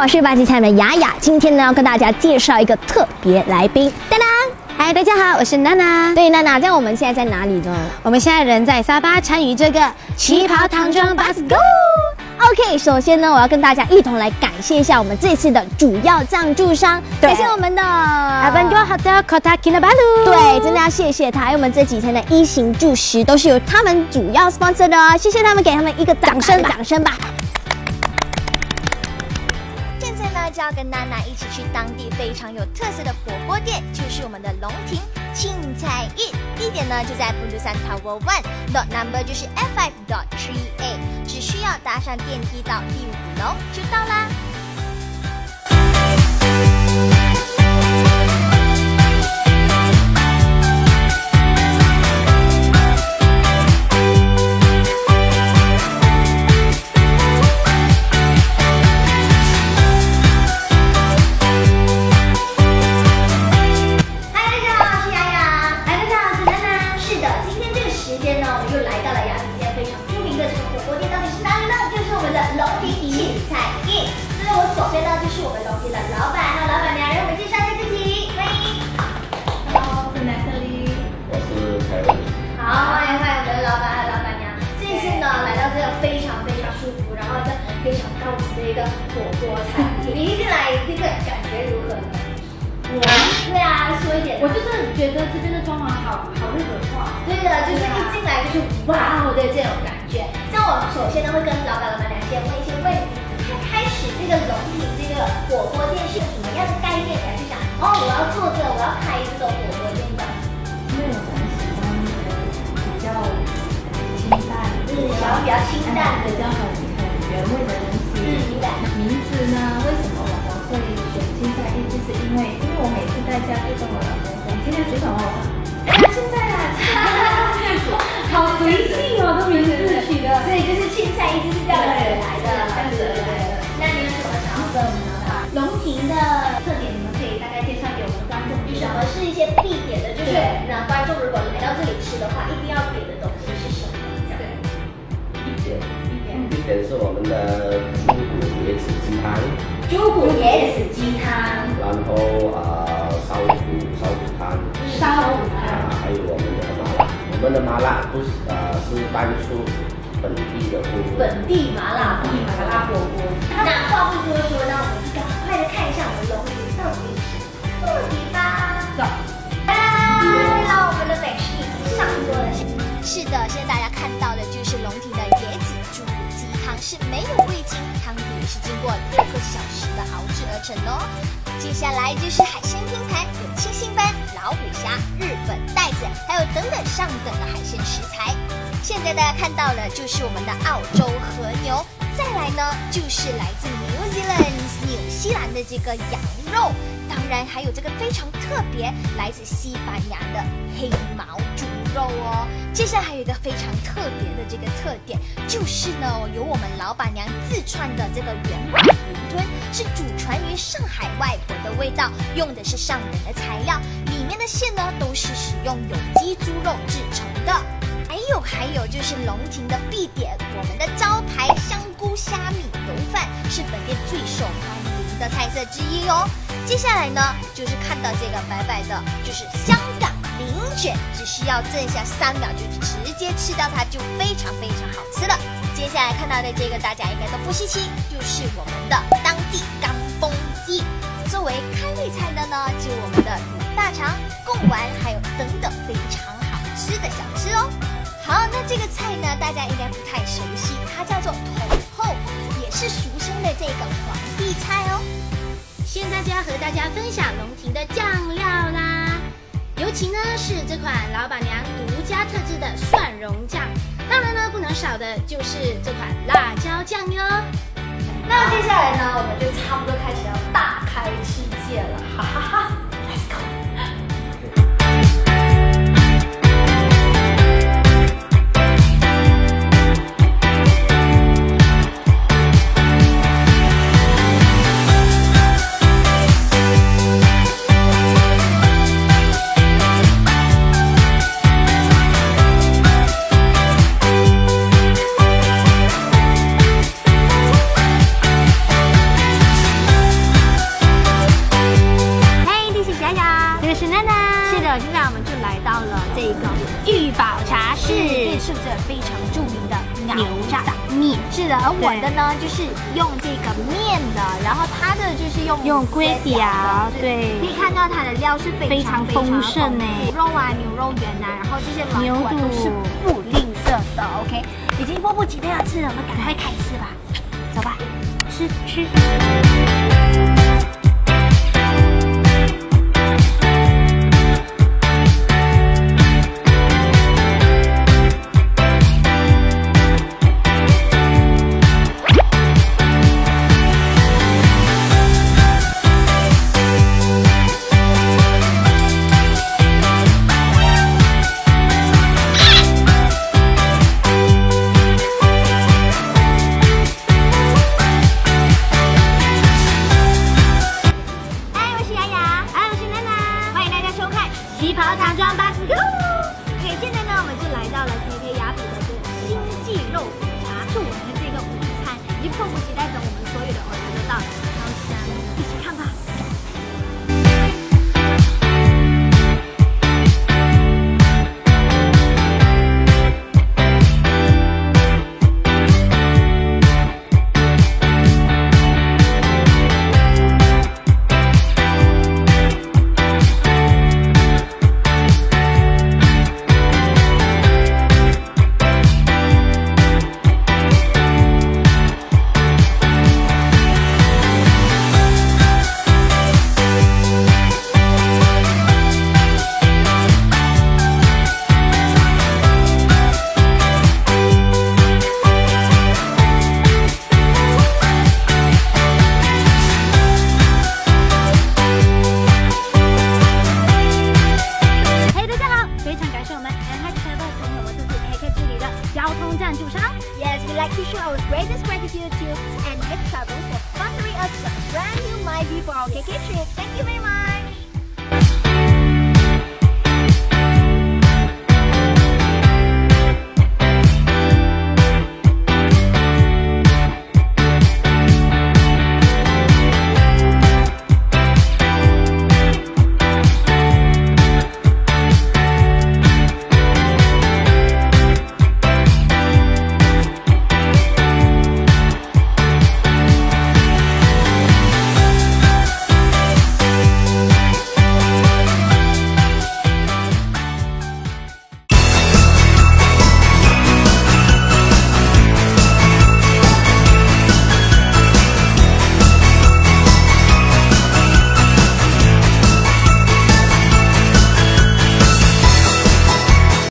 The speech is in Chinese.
好，我是八级菜的雅雅，今天呢要跟大家介绍一个特别来宾，当当。嗨，大家好，我是娜娜。对，娜娜，这样我们现在在哪里呢？我们现在人在沙巴，参与这个旗袍唐装 Bus Go。OK，首先呢，我要跟大家一同来感谢一下我们这次的主要赞助商，感谢我们的 Avengro Hotel Kota Kinabalu。对，真的要谢谢他，因为我们这几天的一行住食都是由他们主要 sponsor 的哦，谢谢他们，给他们一个掌声，掌声吧。要跟娜娜一起去当地非常有特色的火锅店，就是我们的龙庭庆菜玉。地点呢就在布鲁山 Tower one，number 就是 F five three A，只需要搭上电梯到第五楼就到啦。一个火锅餐厅。你一进来，这个感觉如何呢？我对啊，说一点。我就是觉得这边的装潢好好日本化，对的，就是一进来就是哇哦的这种感觉。像我首先呢会跟老板老板娘先问一些问题。一开始这个龙庭这个火锅店是有什么样的概念才去想？哦，我要做这个，我要开这个火锅店的。因为我很喜欢呃比较清淡，嗯，想要比较清淡的比较很很原味的呢，为什么我们会选青菜一？就是因为因为我每次在家就跟我老公说，今天煮什么？哎呀，青菜啊！好随性哦，都名字取的。所以就是青菜一直是这样子来的，这样子来的。那你有什么想要跟我们的龙庭的特点？你们可以大概介绍给我们的观众。什么是一些必点的？就是那观众如果来到这里吃的话，一定要点的东西是什么？这样。一点，一点是我们的椰子鸡汤，猪骨椰子鸡汤，然后呃烧骨烧骨汤，烧骨汤。啊还有我们的麻辣，我们的麻辣不是呃是单出本地的。本地麻辣地麻辣火锅。那话不多说，那我们赶快的看一下我们龙庭到底是什么地方。走。来了，我们的美食已经上桌了。是的，现在是没有味精，汤底是经过六个小时的熬制而成的哦。接下来就是海鲜拼盘，有清新斑、老虎虾、日本带子，还有等等上等的海鲜食材。现在大家看到的就是我们的澳洲和牛，再来呢就是来自 New Zealand 纽西兰的这个羊肉，当然还有这个非常特别来自西班牙的黑毛猪肉哦。接下来还有一个非常特别的这个特点，就是呢由我们老板娘自创的这个原版云吞，是祖传于上海外婆的味道，用的是上等的材料，里面的馅呢都是使用有机猪肉制成的。还有还有就是龙庭的必点，我们的招牌香菇虾米油饭是本店最受欢迎的菜色之一哦。接下来呢，就是看到这个白白的，就是香港零卷，只需要剩下三秒就直接吃掉它，就非常非常好吃了。接下来看到的这个大家应该都不稀奇，就是我们的当地干风鸡。作为开胃菜的呢，就我们的卤大肠、贡丸，还有等等非常好吃的小吃哦。这个菜呢，大家应该不太熟悉，它叫做筒后，也是俗称的这个皇帝菜哦。现在就要和大家分享龙庭的酱料啦，尤其呢是这款老板娘独家特制的蒜蓉酱，当然呢不能少的就是这款辣椒酱哟。那接下来呢，我们就差不多开始要大开吃戒了，哈哈哈的，而我的呢就是用这个面的，然后它的就是用用龟表，对，可以看到它的料是非常丰盛呢，肉啊、牛肉圆啊，然后这些牛肚都是不吝啬的。OK，已经迫不及待要吃了，我们赶快开吃吧，走吧，吃吃。旗袍唐装吧。our greatest gratitude to and Nick Travel for sponsoring us a brand new My Ball KK trip. Thank you very much!